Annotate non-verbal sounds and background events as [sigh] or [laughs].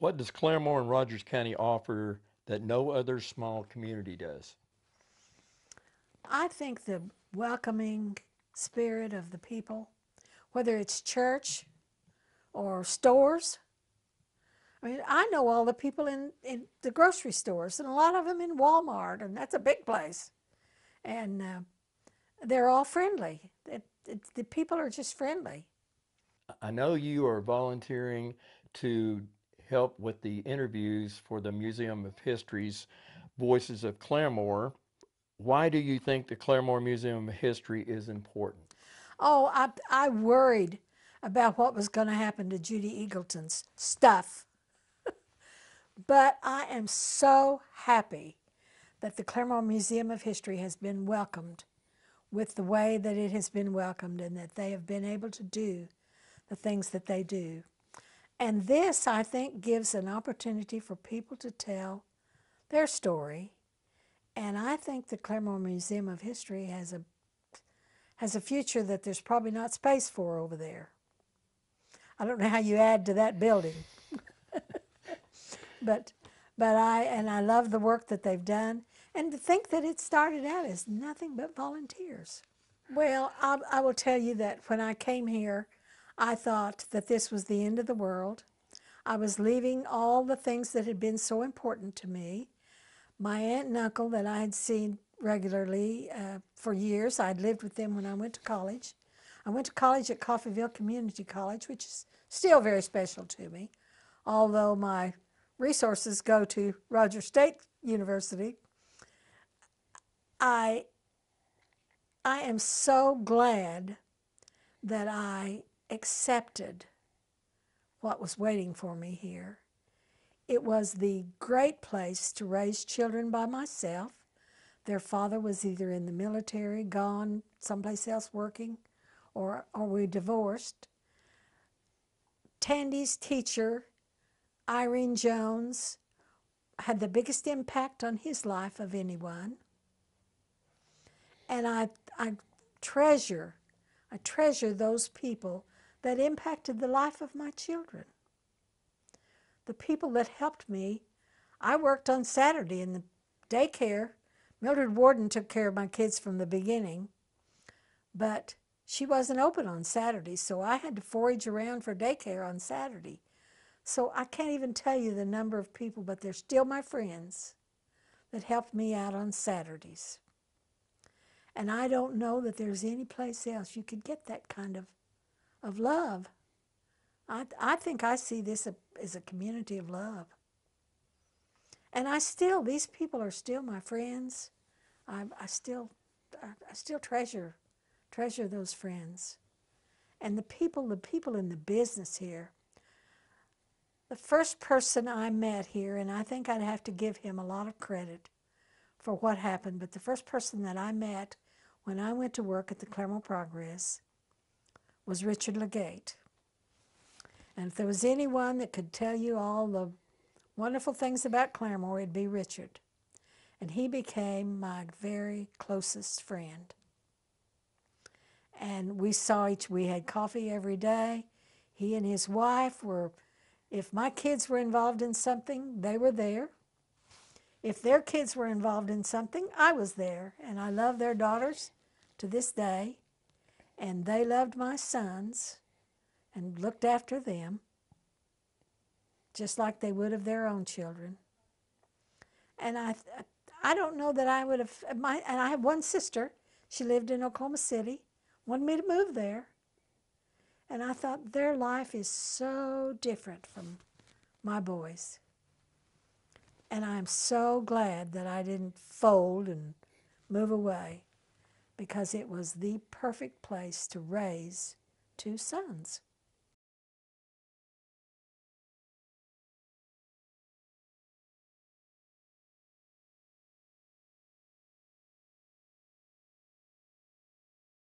What does Claremore and Rogers County offer that no other small community does? I think the welcoming spirit of the people, whether it's church or stores. I mean, I know all the people in, in the grocery stores, and a lot of them in Walmart, and that's a big place. And uh, they're all friendly. It, it, the people are just friendly. I know you are volunteering to help with the interviews for the Museum of History's Voices of Claremore. Why do you think the Claremore Museum of History is important? Oh, I, I worried about what was going to happen to Judy Eagleton's stuff. [laughs] but I am so happy that the Claremore Museum of History has been welcomed with the way that it has been welcomed and that they have been able to do the things that they do. And this, I think, gives an opportunity for people to tell their story. And I think the Claremore Museum of History has a has a future that there's probably not space for over there. I don't know how you add to that building. [laughs] but but I and I love the work that they've done and to think that it started out as nothing but volunteers. Well, I, I will tell you that when I came here, I thought that this was the end of the world. I was leaving all the things that had been so important to me. My aunt and uncle that I had seen regularly uh, for years, I'd lived with them when I went to college. I went to college at Coffeyville Community College, which is still very special to me, although my resources go to Rogers State University. I, I am so glad that I accepted what was waiting for me here. It was the great place to raise children by myself. Their father was either in the military, gone someplace else working, or, or we divorced. Tandy's teacher, Irene Jones, had the biggest impact on his life of anyone. And I, I treasure, I treasure those people that impacted the life of my children. The people that helped me, I worked on Saturday in the daycare. Mildred Warden took care of my kids from the beginning, but she wasn't open on Saturday, so I had to forage around for daycare on Saturday. So I can't even tell you the number of people, but they're still my friends that helped me out on Saturdays. And I don't know that there's any place else you could get that kind of of love. I, I think I see this as a community of love. And I still, these people are still my friends. I, I still, I still treasure, treasure those friends. And the people, the people in the business here. The first person I met here, and I think I'd have to give him a lot of credit for what happened, but the first person that I met when I went to work at the Claremore Progress was Richard Legate. And if there was anyone that could tell you all the wonderful things about Claremore, it'd be Richard. And he became my very closest friend. And we saw each, we had coffee every day. He and his wife were, if my kids were involved in something, they were there. If their kids were involved in something, I was there. And I love their daughters to this day and they loved my sons and looked after them just like they would of their own children. And I, I don't know that I would have, my, and I have one sister, she lived in Oklahoma City, wanted me to move there. And I thought their life is so different from my boys. And I'm so glad that I didn't fold and move away because it was the perfect place to raise two sons.